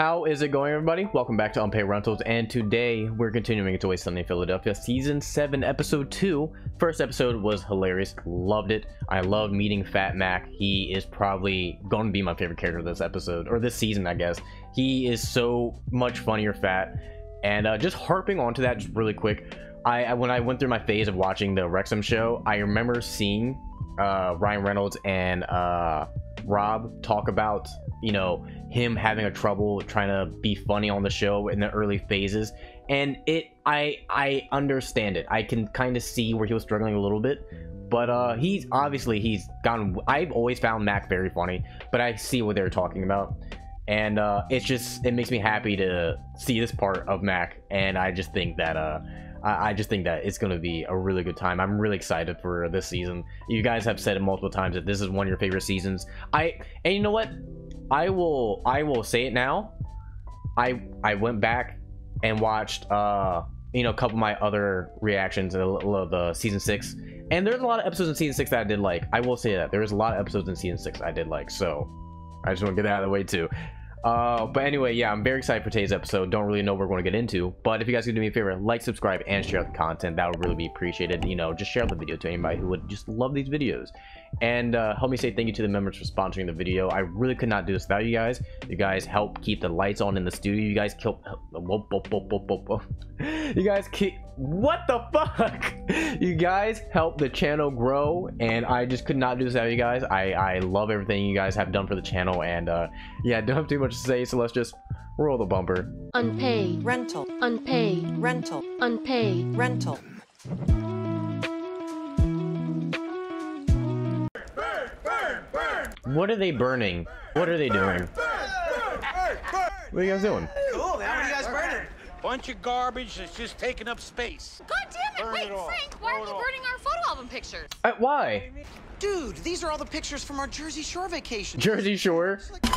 How is it going, everybody? Welcome back to Unpaid Rentals, and today we're continuing to Always Sunny in Philadelphia, Season 7, Episode 2. First episode was hilarious. Loved it. I love meeting Fat Mac. He is probably going to be my favorite character this episode, or this season, I guess. He is so much funnier fat. And uh, just harping onto that just really quick, I, I when I went through my phase of watching the Wrexham show, I remember seeing uh, Ryan Reynolds and uh, Rob talk about you know him having a trouble trying to be funny on the show in the early phases and it i i understand it i can kind of see where he was struggling a little bit but uh he's obviously he's gone i've always found mac very funny but i see what they're talking about and uh it's just it makes me happy to see this part of mac and i just think that uh I, just think that it's going to be a really good time. I'm really excited for this season. You guys have said it multiple times that this is one of your favorite seasons. I and you know what? I will I will say it now. I I went back and watched uh you know a couple of my other reactions of the, season six, and there's a lot of episodes in season six that I did like. I will say that there's a lot of episodes in season six I did like. So I just want to get that out of the way too. Uh, but anyway, yeah, I'm very excited for today's episode. Don't really know what we're going to get into, but if you guys could do me a favor, like, subscribe, and share the content, that would really be appreciated. You know, just share the video to anybody who would just love these videos. And uh, help me say thank you to the members for sponsoring the video. I really could not do this without you guys. You guys help keep the lights on in the studio. You guys whoop. You guys keep. What the fuck? You guys help the channel grow, and I just could not do this without you guys. I I love everything you guys have done for the channel, and uh, yeah, don't have too much to say. So let's just roll the bumper. Unpaid. rental, Unpaid. rental, Unpaid. rental. What are they burning? What are they doing? What are you guys doing? Cool, man. What are you guys burning? Bunch of garbage that's just taking up space. God damn it! Burn Wait, it. Frank, why Blow are it you burning our photo album pictures? Uh, why? Dude, these are all the pictures from our Jersey Shore vacation. Jersey Shore. the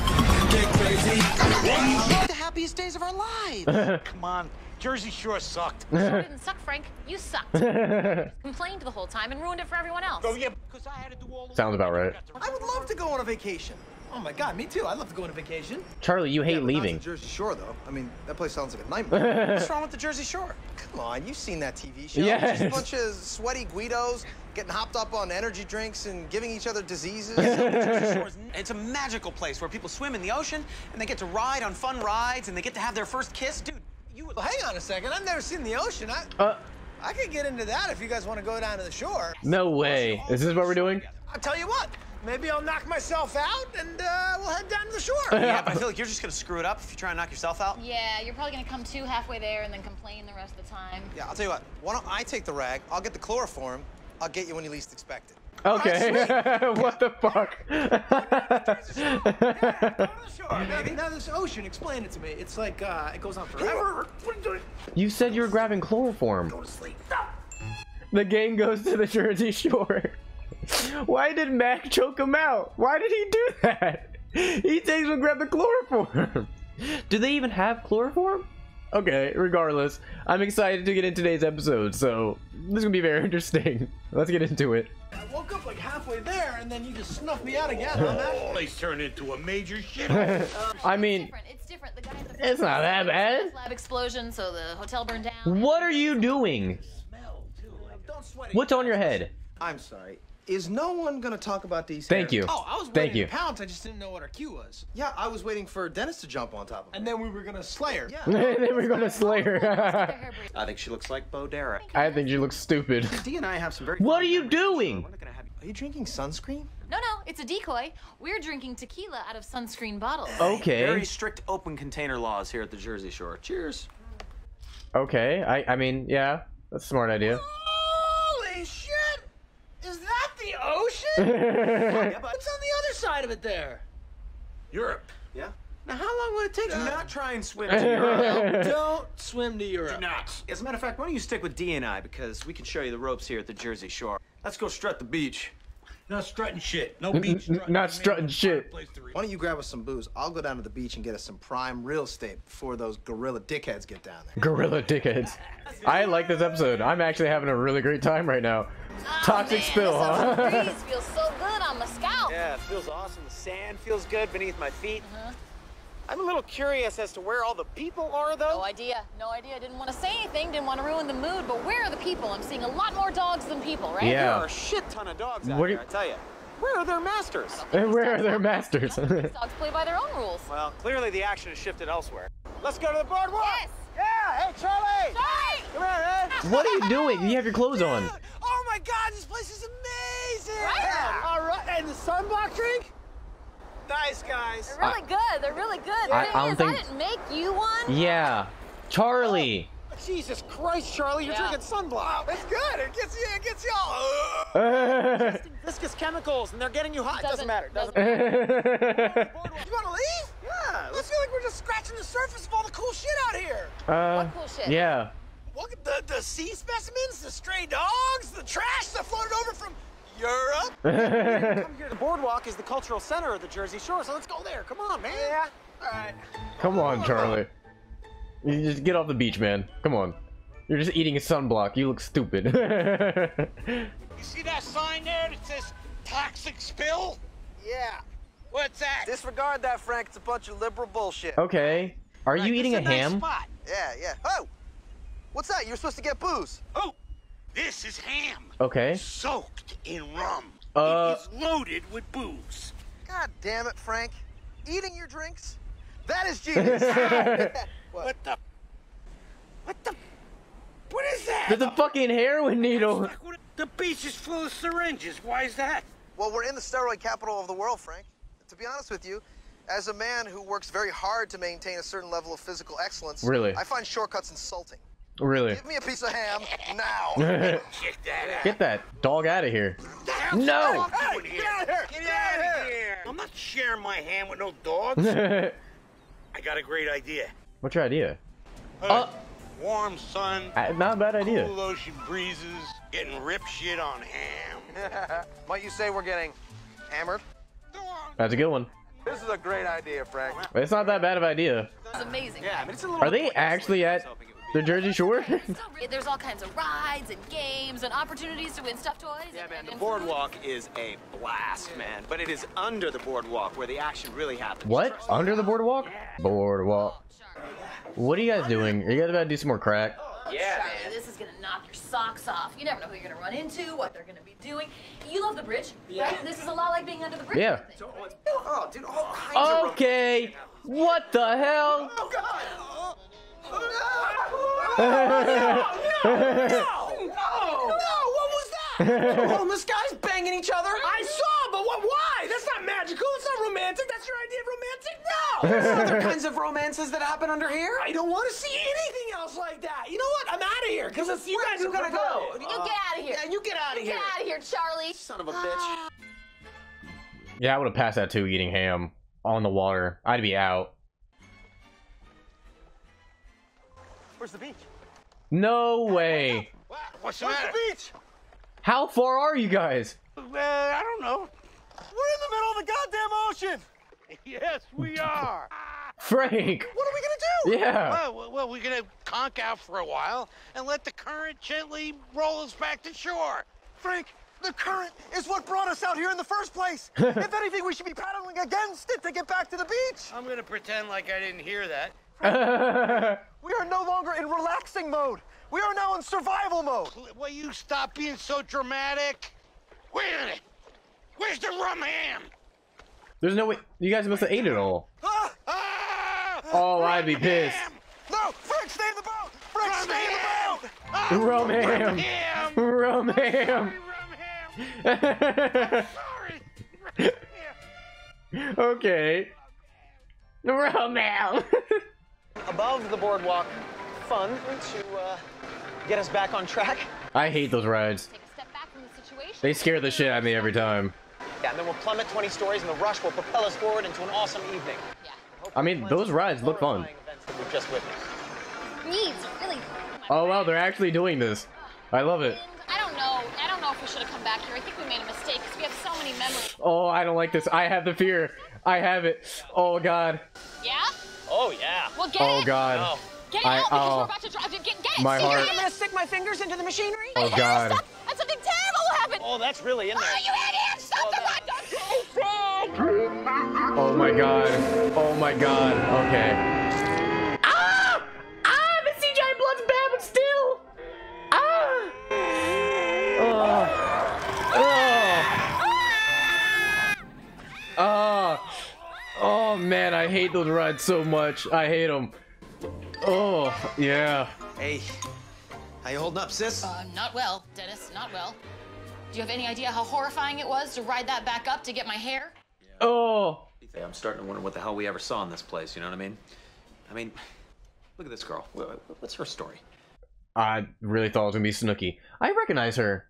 happiest days of our lives. Come on. Jersey Shore sucked. Sure didn't suck, Frank. You sucked. Complained the whole time and ruined it for everyone else. Oh, yeah, because I had to do all the Sounds about right. I would love to go on a vacation. Oh my god, me too. I'd love to go on a vacation. Charlie, you hate Yeah, but not leaving. to Jersey Shore, though. I mean, that place sounds like a nightmare. What's wrong with the Jersey Shore? Come on, you've seen that TV show. Yeah. Just a bunch of sweaty Guidos getting hopped up on energy drinks and giving each other diseases. Jersey Shore is- It's a magical place where people swim in the ocean and they get to ride on fun rides and they get to have their first kiss. Dude, you. Well, hang on a second. I've never seen the ocean. I Uh, I could get into that if you guys want to go down to the shore. no way. This is this what we're doing? I'll tell you what. Maybe I'll knock myself out and uh, we'll head down to the shore. Yeah, but I feel like you're just gonna screw it up if you try and knock yourself out. Yeah, you're probably gonna come to halfway there and then complain the rest of the time. yeah, I'll tell you what. Why don't I take the rag? I'll get the chloroform. I'll get you when you least expect it. Okay. what the fuck? Go to the shore. Now, now this ocean, explain it to me. It's like uh, it goes on forever. What are you doing? you said you were grabbing chloroform. Go to sleep. Stop. The gang goes to the Jersey Shore. Why did Mac choke him out? Why did he do that? He takes and grab the chloroform. Do they even have chloroform? Okay, regardless, I'm excited to get in today's episode, so this is gonna be very interesting. Let's get into it. I woke up like halfway there and then you just snuffed me out again, huh, Mac? place turned into a major shit. I mean, It's different. It's different. The guy the it's not that bad. lab explosion, so the hotel burned down. What are you doing? Don't sweat it. What's on your head? I'm sorry. Is no one gonna talk about these? Thank hair- you. Oh, I was Thank waiting you. to pounce. I just didn't know what our cue was. Yeah, I was waiting for Dennis to jump on top of me. And then we were gonna slay her. Yeah. they were gonna slay her. I think she looks like Bo Derek. I think she looks stupid. Dee and I have some very. What are you doing? we're not gonna have Are you drinking sunscreen? No, no, it's a decoy. We're drinking tequila out of sunscreen bottles. Okay. Very strict open container laws here at the Jersey Shore. Cheers. Okay. I I mean, yeah, that's a smart idea. Holy shit! Is that the ocean? Yeah, What's on the other side of it there? Europe. yeah. Now, how long would it take? Do to not try and swim to Europe. Don't swim to Europe. Nuts. As a matter of fact, why don't you stick with Dee and I because we can show you the ropes here at the Jersey Shore. Let's go strut the beach. Not strutting shit. No beach strutting. not strutting find shit. place to re- Why don't you grab us some booze? I'll go down to the beach and get us some prime real estate before those gorilla dickheads get down there. Gorilla dickheads. I like this episode. I'm actually having a really great time right now. Toxic Man, spill, this huh? breeze feels so good on my scalp. Yeah, it feels awesome. The sand feels good beneath my feet. huh? I'm a little curious as to where all the people are, though. No idea. No idea. Didn't want to say anything. Didn't want to ruin the mood. But where are the people? I'm seeing a lot more dogs than people, right? Yeah. There are a shit ton of dogs out What do here, you- I tell you. Where are their masters? And where are their masters? Dogs play by their own rules. Well, clearly the action has shifted elsewhere. Let's go to the boardwalk. Yes. Yeah. Hey, Charlie. Sorry. Come here, man. what are you doing? You have your clothes on. Oh my God, this place is amazing. Right? Yeah. All right. And the sunblock drink. Nice guys. They're really good. They're really good. The I- I don't think- I didn't make you one. Yeah. Charlie. Jesus Christ, Charlie, you're Yeah. drinking sunblock. It's good. It gets you. It gets you all. That's Viscous chemicals, and they're getting you hot. It doesn't Doesn't- matter. Doesn't doesn't- matter. You want to leave? Yeah. Let's feel like we're just scratching the surface of all the cool shit out here. uh, What cool shit? yeah. Look at the, the sea specimens, the stray dogs, the trash that floated over from Europe. Come here. The boardwalk is the cultural center of the Jersey Shore, so let's go there. Come on, man. Yeah. All right. Come on, Charlie. You just get off the beach, man. Come on. You're just eating a sunblock. You look stupid. You see that sign there that says toxic spill? Yeah. What's that? Disregard that, Frank. It's a bunch of liberal bullshit. okay. Are you eating a It's nice ham? spot. Yeah, yeah. Oh! What's that? You're supposed to get booze. Oh, this is ham. Okay. Soaked in rum. Uh, it is loaded with booze. God damn it, Frank. Eating your drinks? That is genius. What the? What the? What is that? There's a fucking heroin needle. The beach is full of syringes. Why is that? well, we're in the steroid capital of the world, Frank. To be honest with you, as a man who works very hard to maintain a certain level of physical excellence, Really? I find shortcuts insulting. Really. Give me a piece of ham now. Check that. Get that dog out of here. What the hell's No! wrong with? Get out of here! Get out of here! I'm not sharing my ham with no dogs. I got a great idea. What's your idea? Hey, Uh, warm sun, uh, not a bad idea. cool ocean breezes, getting rip shit on ham. Might you say we're getting hammered? That's a good one. This is a great idea, Frank. It's not that bad of an idea. It's amazing. Yeah, I mean, it's a little Are they actually at the Jersey Shore? There's all kinds of rides and games and opportunities to win stuffed toys. Yeah, man, the boardwalk is a blast, man. But it is under the boardwalk where the action really happens. what? Under the boardwalk? Boardwalk. What are you guys doing? Are you guys about to do some more crack? Yeah, Charlie, this is gonna knock your socks off. You never know who you're gonna run into, what they're gonna be doing. You love the bridge, right? This is a lot like being under the bridge. Yeah. Oh, dude, all kinds of Okay. What the hell? Oh, God. No, No! No! what was that? Homeless guys banging each other? I saw, but what? Why? That's not magical. It's not romantic. That's your idea of romantic? No. There's other kinds of romances that happen under here. I don't want to see anything else like that. You know what? I'm out of here because you guys are gotta go. You get out of here. Yeah, you get out of here. Get out of here, Charlie. Son of a bitch. Yeah, I would have passed that too, eating ham on the water. I'd be out. Where's the beach? No way. What's the Where's matter? the beach? How far are you guys? Uh, I don't know. We're in the middle of the goddamn ocean. Yes, we are. Frank. What are we gonna do? Yeah. well, well, well, we're gonna conk out for a while and let the current gently roll us back to shore. Frank, the current is what brought us out here in the first place. if anything, we should be paddling against it to get back to the beach. I'm gonna pretend like I didn't hear that. We are no longer in relaxing mode. We are now in survival mode. Will you stop being so dramatic? Wait a minute. Where's the rum ham? There's no way. You guys must have ate it all. Ah! Ah! Oh, I'd be pissed. Ham! No, Frank, stay in the boat. Frank, Rum stay in the boat. Ah, Rum ham. Rum ham! Rum ham. Sorry, rum ham! Sorry! Rum ham! okay. Rum ham. Above the boardwalk, fun to uh, get us back on track. I hate those rides. Take a step back from the. They scare the shit out of me every time. Yeah, and then we'll plummet 20 stories, and the rush will propel us forward into an awesome evening. Yeah. I mean, those rides look fun. Horrifying events that we've just witnessed. Really. Oh wow, they're actually doing this. I love it. I don't know. I don't know if we should have come back here. I think we made a mistake because we have so many memories. Oh, I don't like this. I have the fear. I have it. Oh god. Yeah? Oh, yeah. Well, get Oh it. god. Oh. Get it I- out because oh. we're about to drive. Get, get it. My See, heart. get I'm gonna stick my fingers into the machinery. Oh Hey, god. Stop. That's something terrible will happen. Oh, that's really in there. Oh, you idiot! Stop Oh, the that- ride! Don't- Oh my god. Oh my god. Okay. Man, I hate those rides so much. I hate them. Oh yeah. Hey, how you holding up, sis? Uh, not well, Dennis, not well. Do you have any idea how horrifying it was to ride that back up to get my hair? Oh. Hey, I'm starting to wonder what the hell we ever saw in this place. You know what I mean? I mean, look at this girl. Wha- wha- What's her story? I really thought it was gonna be Snooki. I recognize her.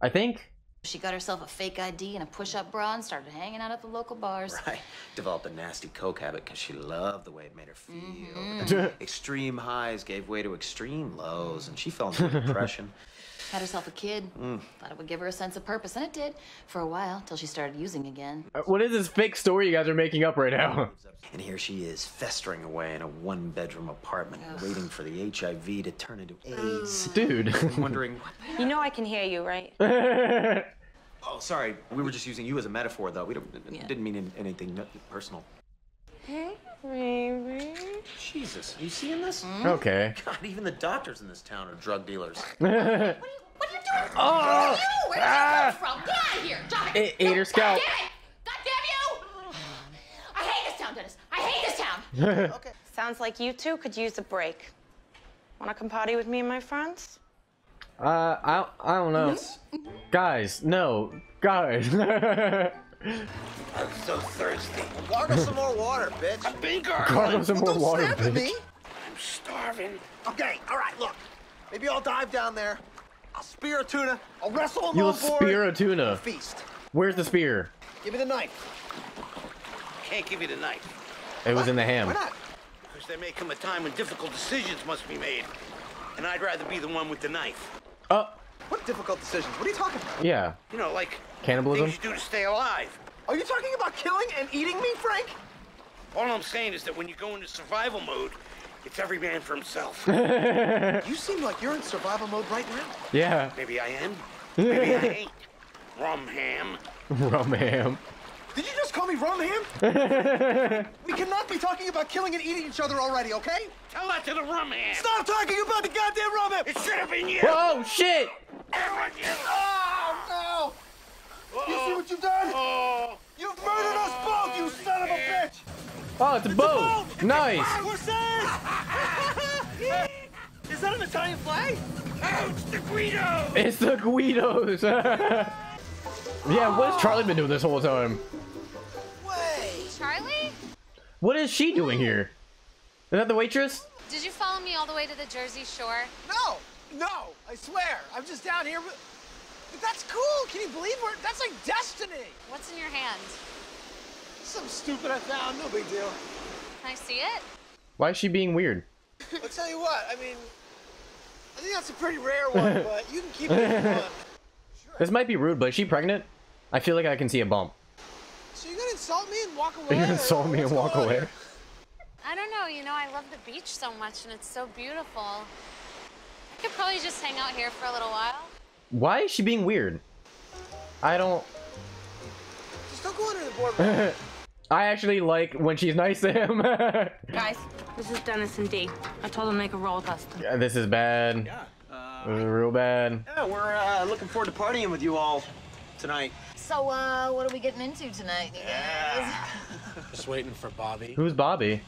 I think. She got herself a fake ID and a push-up bra and started hanging out at the local bars. Right. Developed a nasty coke habit because she loved the way it made her feel. Mm-hmm. Extreme highs gave way to extreme lows, and she fell into depression. Had herself a kid. Thought it would give her a sense of purpose, and it did for a while till she started using again. Uh, What is this fake story you guys are making up right now? And here she is, festering away in a one bedroom apartment, waiting for the HIV to turn into AIDS. Dude. Wondering, what the You know I can hear you, right? Oh, sorry. We were just using you as a metaphor, though. We don't, Yeah. didn't mean anything personal. Hey, baby. Jesus, are you seeing this? okay. God, even the doctors in this town are drug dealers. What are you, what are you doing? Oh! You! Where did Ah! you come from? Get out of here! Drop it! It ate her scalp. God damn it! God damn you! I hate this town, Dennis. I hate this town. Okay. Sounds like you two could use a break. Wanna come party with me and my friends? Uh, I, I don't know. Guys, no. Guys. I'm so thirsty. Gargle some more water, bitch. I've been Gargle gargling. some more Don't water, snap at bitch. me. I'm starving. Okay, all right, look. Maybe I'll dive down there. I'll spear a tuna. I'll wrestle him You'll spear a tuna. Feast. Where's the spear? Give me the knife. Can't give you the knife. It was in the ham. Why ham. not? Because there may come a time when difficult decisions must be made. And I'd rather be the one with the knife. Oh, What difficult decisions? What are you talking about? yeah. You know, like Cannibalism? things you do to stay alive. Are you talking about killing and eating me, Frank? All I'm saying is that when you go into survival mode, it's every man for himself. You seem like you're in survival mode right now. Yeah. Maybe I am. Maybe I ain't. Rum ham. Rum ham. Did you just call me rum ham? we cannot be talking about killing and eating each other already, okay? Tell that to the rum ham. Stop talking about the goddamn rum ham! It should have been you. Oh, shit! Everyone, you. Oh, no! You see what you've done? Oh. You've murdered us both, you oh, son of a bitch! Oh, it's a boat. Nice. We're saved! Is that an Italian flag? Oh, it's the Guido. It's the Guidos. yeah, what has Charlie been doing this whole time? Wait. Charlie? What What is she doing here? Is that the waitress? Did you follow me all the way to the Jersey Shore? No, no, I swear. I'm just down here. But, but that's cool. Can you believe we're, that's like destiny. What's in your hand? Some stupid I found. No big deal. Can I see it? Why is she being weird? I'll tell you what. I mean, I think that's a pretty rare one, but you can keep it if you want. This might be rude, but is she pregnant? I feel like I can see a bump. So you're gonna insult me and walk away? You're gonna insult me and walk away. here? I don't know. You know, I love the beach so much and it's so beautiful. I could probably just hang out here for a little while. Why is she being weird? I don't. Just don't go under the boardwalk. I actually like when she's nice to him. Guys, this is Dennis and Dee. I told them to make a roller coaster. Yeah, this is bad. Yeah. Uh, This is real bad. yeah, we're uh, looking forward to partying with you all tonight. So, uh, what are we getting into tonight, you guys? Just waiting for Bobby. Who's Bobby?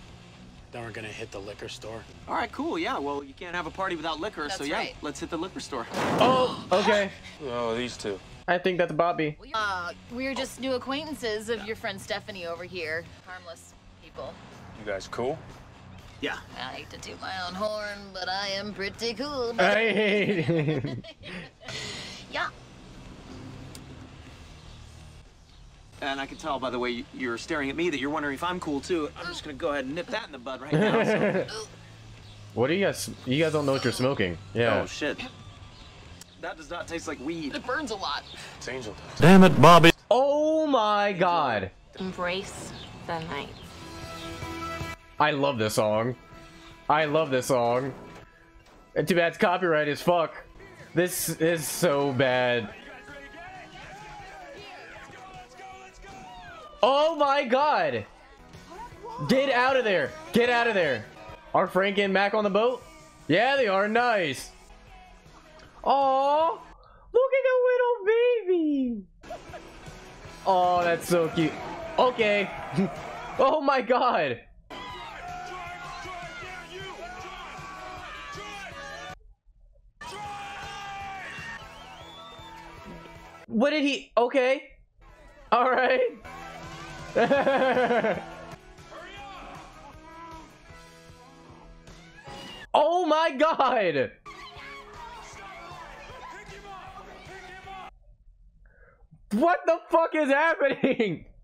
Then we're gonna hit the liquor store. All right, cool. Yeah, well, you can't have a party without liquor, so yeah, right. let's hit the liquor store. Oh, okay. Oh, these two. I think that's Bobby. Uh, we're just new acquaintances of your friend Stephanie over here. Harmless people. You guys cool? Yeah. I hate to toot my own horn, but I am pretty cool. Hey. Yeah. And I can tell by the way you- you're staring at me that you're wondering if I'm cool too. I'm just gonna go ahead and nip that in the bud right now. so- what do you guys? You guys don't know what you're smoking. Yeah. Oh shit. That does not taste like weed. It burns a lot. It's angel dust. Damn it, Bobby. Oh my god. Embrace the night. I love this song. I love this song. And too bad it's copyright as fuck. This is so bad. Oh my god! Get out of there! Get out of there! Are Frank and Mac on the boat? Yeah, they are. Nice. Oh, look at the little baby. Oh, that's so cute. Okay. oh my god. What did he? Okay. All right. oh my god. What the fuck is happening?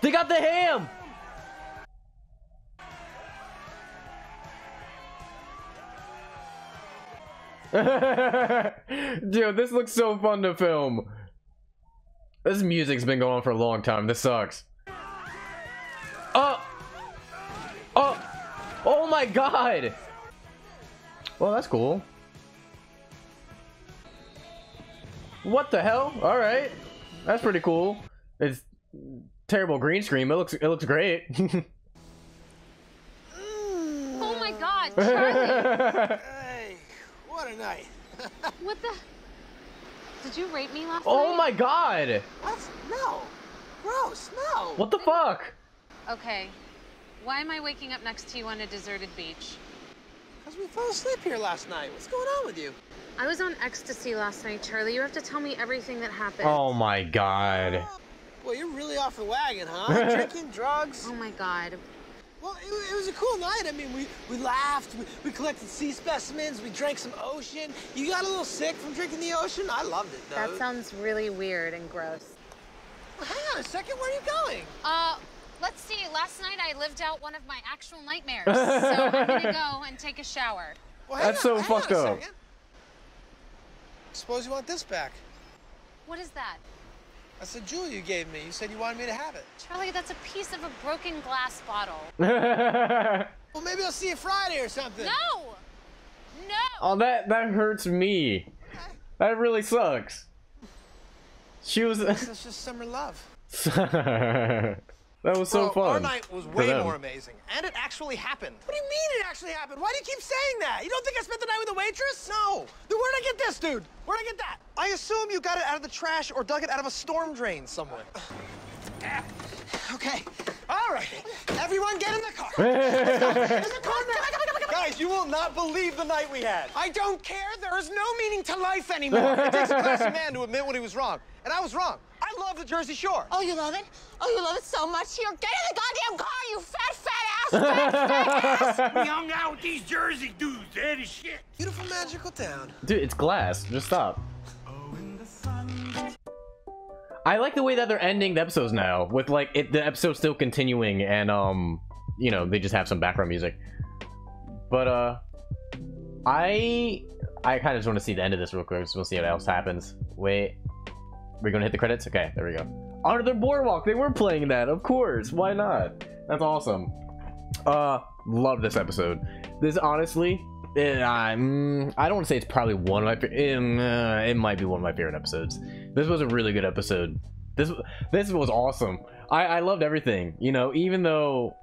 They got the ham. Dude, this looks so fun to film. This music's been going on for a long time. This sucks. Oh! Oh! Oh my god! Well, that's cool. What the hell? All right, that's pretty cool. It's terrible green screen. It looks it looks great. Oh my god, Charlie! Hey, what a night. what the? Did you rape me last oh night? Oh my god! What? No. Gross, no. What the fuck? Okay. Why am I waking up next to you on a deserted beach? Because we fell asleep here last night. What's going on with you? I was on ecstasy last night, Charlie. You have to tell me everything that happened. Oh my god. Boy, you're really off the wagon, huh? Drinking, drugs. Oh my god. Well, it, it was a cool night. I mean, we, we laughed, we, we collected sea specimens, we drank some ocean. You got a little sick from drinking the ocean? I loved it, though. That sounds really weird and gross. Well, hang on a second. Where are you going? Uh, let's see. Last night I lived out one of my actual nightmares. so I'm gonna go and take a shower. Well, That's on, so hang on fucked up. Suppose you want this back. What is that? That's the jewel you gave me. You said you wanted me to have it. Charlie, that's a piece of a broken glass bottle. Well, maybe I'll see you Friday or something. No! No! oh, that that hurts me. That really sucks. She was. That's just summer love. That was so Bro, fun. Our night was way them. more amazing, and it actually happened. What do you mean it actually happened? Why do you keep saying that? You don't think I spent the night with a waitress? No. Then where'd I get this, dude? Where'd I get that? I assume you got it out of the trash or dug it out of a storm drain somewhere. Okay. All right. Everyone get in the car. There's a there. Guys, you will not believe the night we had. I don't care. There is no meaning to life anymore. It takes a classy man to admit when he was wrong, and I was wrong. I love the Jersey Shore. Oh, you love it? Oh, you love it so much? Here, get in the goddamn car, you fat, fat ass, fat, fat ass! We hung out with these Jersey dudes. They're the shit. Beautiful, magical town. Dude, it's glass. Just stop. I like the way that they're ending the episodes now, with like it, the episode still continuing, and um, you know, they just have some background music. But uh, I I kind of just want to see the end of this real quick, so we'll see what else happens. Wait, we're gonna hit the credits. Okay, there we go. Under the boardwalk, they were playing that, of course. Why not? That's awesome. Uh, love this episode. This honestly, eh, I'm I don't want to say it's probably one of my. fa- Um, uh, it might be one of my favorite episodes. This was a really good episode. This this was awesome. I I loved everything. You know, even though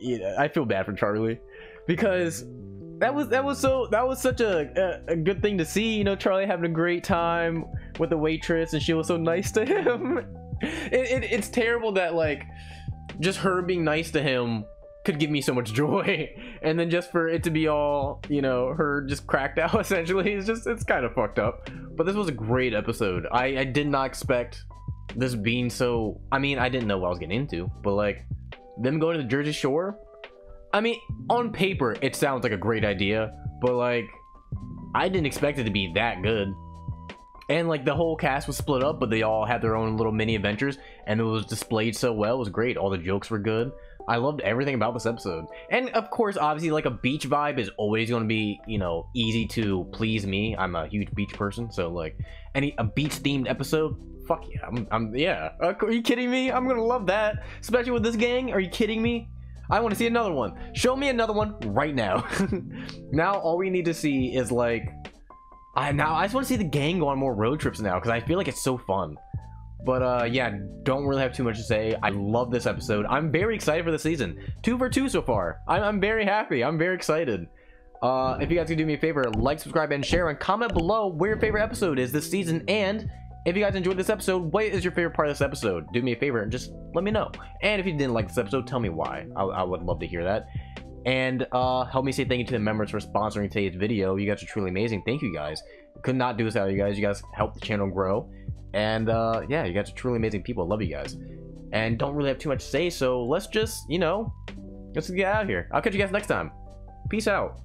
yeah, I feel bad for Charlie because that was that was so that was such a, a a good thing to see. You know, Charlie having a great time with the waitress, and she was so nice to him. it, it it's terrible that like just her being nice to him could give me so much joy. And then just for it to be all you know her just cracked out essentially it's just it's kind of fucked up. But this was a great episode. I i did not expect this being so i mean i didn't know what i was getting into but like them going to the jersey shore i mean on paper it sounds like a great idea but like i didn't expect it to be that good and like the whole cast was split up but they all had their own little mini adventures and it was displayed so well it was great. All the jokes were good. I loved everything about this episode. And of course obviously like a beach vibe is always going to be you know easy to please me. I'm a huge beach person so like any a beach themed episode fuck yeah i'm, I'm yeah. Uh, are you kidding me? I'm gonna love that. Especially with this gang are you kidding me? I want to see another one. Show me another one right now. now all we need to see is like I now I just want to see the gang go on more road trips now because I feel like it's so fun. But uh, yeah, don't really have too much to say. I love this episode. I'm very excited for the season. Two for two so far. I'm, I'm very happy. I'm very excited. Uh, if you guys can do me a favor, like, subscribe, and share, and comment below where your favorite episode is this season. And if you guys enjoyed this episode, what is your favorite part of this episode? Do me a favor and just let me know. And if you didn't like this episode, tell me why. I, I would love to hear that. And uh, help me say thank you to the members for sponsoring today's video. You guys are truly amazing. Thank you guys. Could not do this without you guys. You guys help the channel grow. And uh, yeah, you guys are truly amazing people. Love you guys. And don't really have too much to say, so let's just, you know, let's get out of here. I'll catch you guys next time. Peace out.